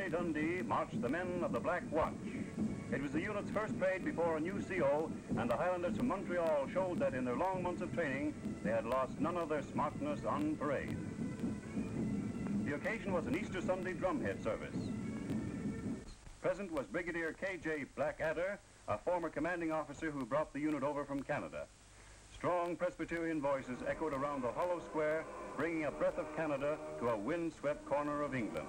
Bonnie Dundee marched the men of the Black Watch. It was the unit's first parade before a new CO, and the Highlanders from Montreal showed that in their long months of training, they had lost none of their smartness on parade. The occasion was an Easter Sunday drumhead service. Present was Brigadier K.J. Blackadder, a former commanding officer who brought the unit over from Canada. Strong Presbyterian voices echoed around the hollow square, bringing a breath of Canada to a wind-swept corner of England.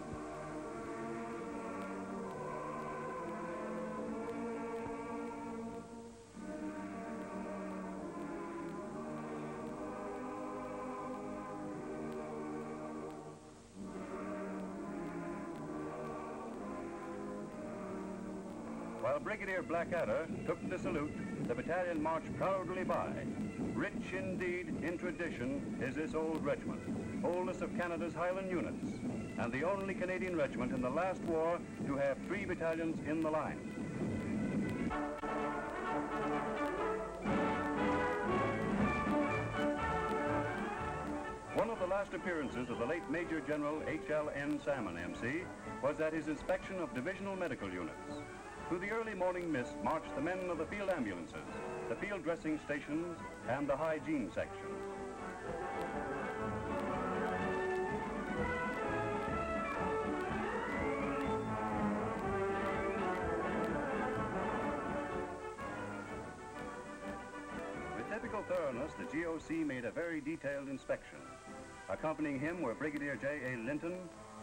While Brigadier Blackadder took the salute, the battalion marched proudly by. Rich indeed in tradition is this old regiment, oldest of Canada's Highland units, and the only Canadian regiment in the last war to have three battalions in the line. One of the last appearances of the late Major General H.L.N. Salmon, MC, was at his inspection of divisional medical units. Through the early morning mist marched the men of the field ambulances, the field dressing stations, and the hygiene section. With typical thoroughness, the GOC made a very detailed inspection. Accompanying him were Brigadier J.A. Linton,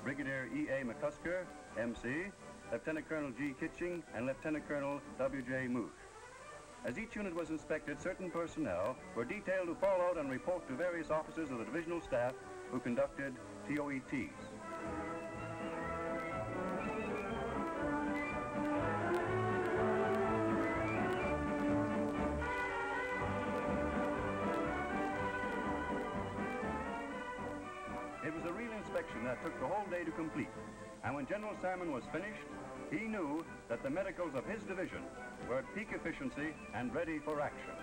Brigadier E.A. McCusker, MC, Lieutenant Colonel G. Kitching, and Lieutenant Colonel W.J. Mooch. As each unit was inspected, certain personnel were detailed to follow out and report to various officers of the divisional staff who conducted TOETs. It was a real inspection that took the whole day to complete. And when General Salmon was finished, he knew that the medicals of his division were at peak efficiency and ready for action.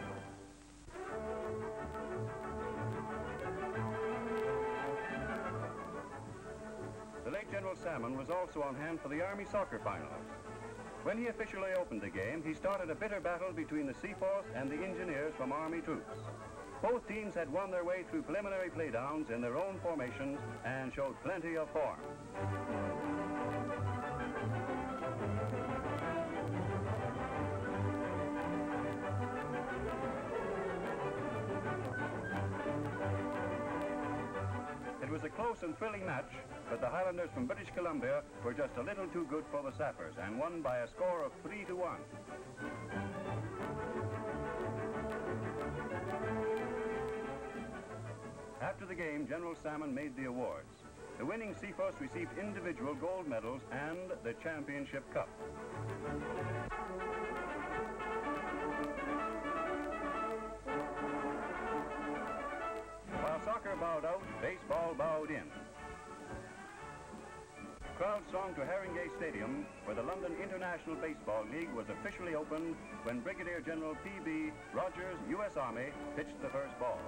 The late General Salmon was also on hand for the Army soccer finals. When he officially opened the game, he started a bitter battle between the Seaforth and the engineers from Army troops. Both teams had won their way through preliminary playdowns in their own formations and showed plenty of form. It was a close and thrilling match, but the Highlanders from British Columbia were just a little too good for the Sappers and won by a score of 3 to 1. After the game, General Salmon made the awards. The winning Seaforth received individual gold medals and the championship cup. While soccer bowed out, baseball bowed in. Crowds thronged to Harringay Stadium, where the London International Baseball League was officially opened when Brigadier General P.B. Rogers, U.S. Army, pitched the first ball.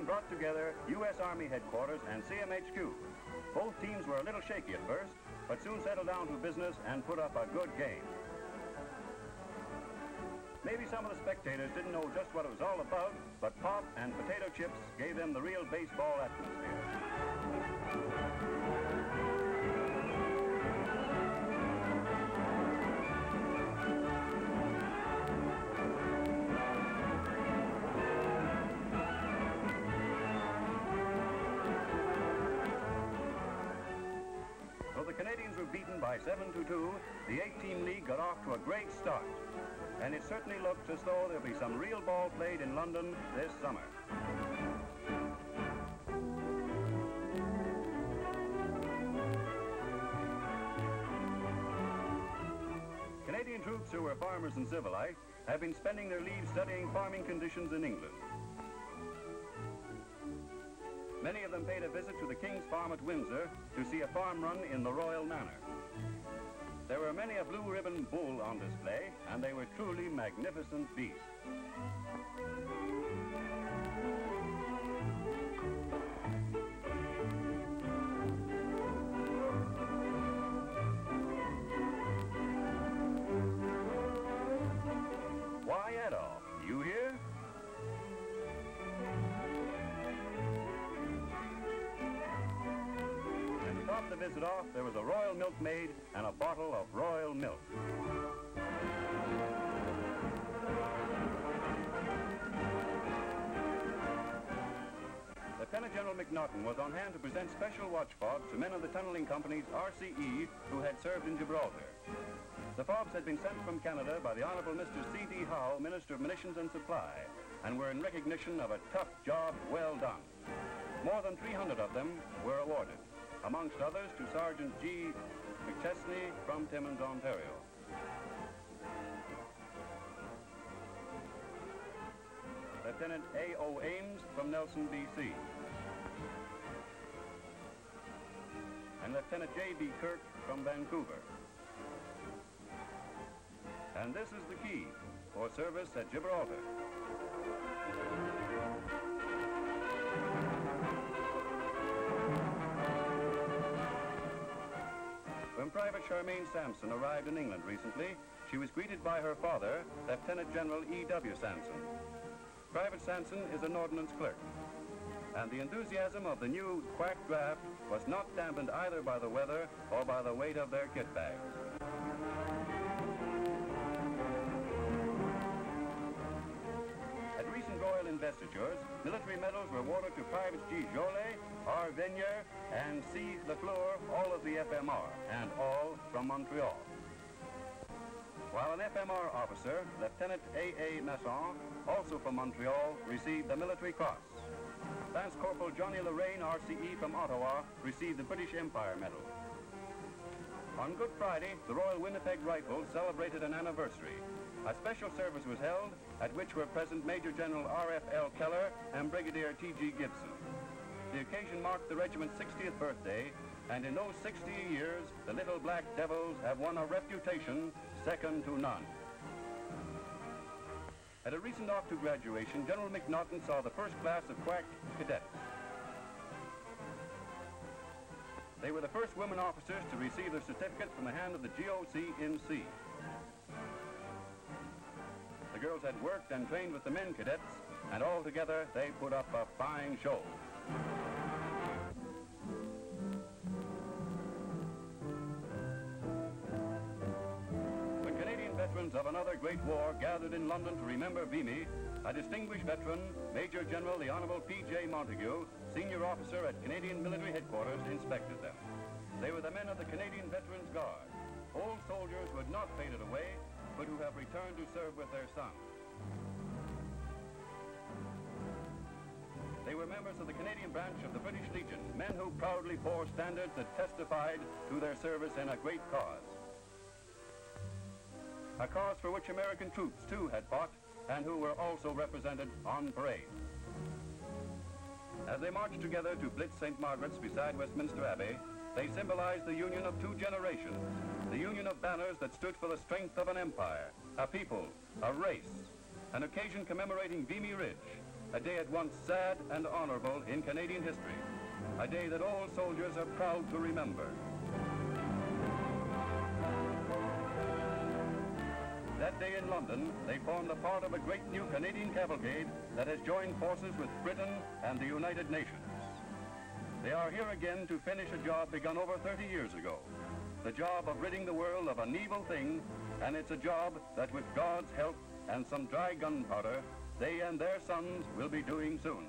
Game brought together U.S. Army headquarters and CMHQ. Both teams were a little shaky at first, but soon settled down to business and put up a good game. Maybe some of the spectators didn't know just what it was all about, but pop and potato chips gave them the real baseball atmosphere. Canadians were beaten by 7 to 2, the 8-team league got off to a great start. And it certainly looks as though there'll be some real ball played in London this summer. Canadian troops who were farmers and civilite have been spending their leave studying farming conditions in England. Many of them paid a visit to the King's Farm at Windsor to see a farm run in the royal manner. There were many a blue ribbon bull on display, and they were truly magnificent beasts. The visit off, there was a royal milkmaid and a bottle of royal milk. Lieutenant General McNaughton was on hand to present special watch fobs to men of the tunneling company's RCE who had served in Gibraltar. The fobs had been sent from Canada by the Honorable Mr. C.D. Howe, Minister of Munitions and Supply, and were in recognition of a tough job well done. More than 300 of them were awarded, amongst others to Sergeant G. McChesney from Timmins, Ontario. Lieutenant A.O. Ames from Nelson, B.C. and Lieutenant J.B. Kirk from Vancouver. And this is the key for service at Gibraltar. Private Charmaine Sansom arrived in England recently, she was greeted by her father, Lieutenant General E.W. Sansom. Private Sansom is an ordnance clerk and the enthusiasm of the new CWAC draft was not dampened either by the weather or by the weight of their kit bags. At recent royal investitures, military medals were awarded to Privates G. Jolet, R. Venier, and C. Lafleur, all of the FMR, and all from Montreal. While an FMR officer, Lieutenant A.A. Masson, also from Montreal, received the Military Cross. Lance Corporal Johnny Lorraine, RCE from Ottawa, received the British Empire Medal. On Good Friday, the Royal Winnipeg Rifles celebrated an anniversary. A special service was held, at which were present Major General R.F.L. Keller and Brigadier T.G. Gibson. The occasion marked the regiment's 60th birthday, and in those 60 years, the Little Black Devils have won a reputation second to none. At a recent to graduation, General McNaughton saw the first class of CWAC cadets. They were the first women officers to receive their certificate from the hand of the GOC-INC. The girls had worked and trained with the men cadets, and all together they put up a fine show. Veterans of another great war gathered in London to remember Vimy, a distinguished veteran, Major General the Honorable P.J. Montague, senior officer at Canadian Military Headquarters, inspected them. They were the men of the Canadian Veterans Guard, old soldiers who had not faded away, but who have returned to serve with their sons. Of the Canadian branch of the British Legion, men who proudly bore standards that testified to their service in a great cause a cause for which American troops too had fought and who were also represented on parade. As they marched together to Blitz St. Margaret's beside Westminster Abbey, they symbolized the union of two generations, the union of banners that stood for the strength of an empire, a people, a race, an occasion commemorating Vimy Ridge, a day at once sad and honorable in Canadian history, a day that all soldiers are proud to remember. That day in London, they formed a part of a great new Canadian cavalcade that has joined forces with Britain and the United Nations. They are here again to finish a job begun over 30 years ago. The job of ridding the world of an evil thing, and it's a job that with God's help and some dry gunpowder, they and their sons will be doing soon.